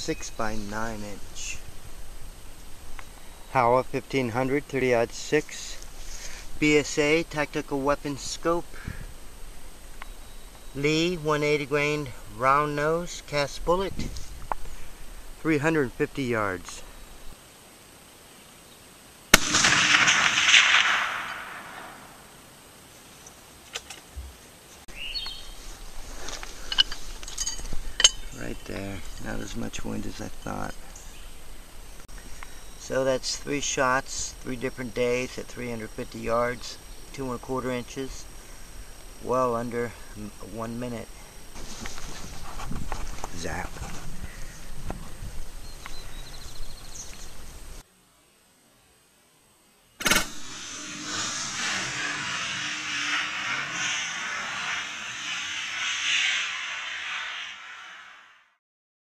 6 by 9 inch. Howa 1500 30 6 BSA tactical weapon scope. Lee 180 grain round nose cast bullet. 350 yards right there not as much wind as I thought so that's three shots, three different days at 350 yards, two and a quarter inches, well under one minute. Zap.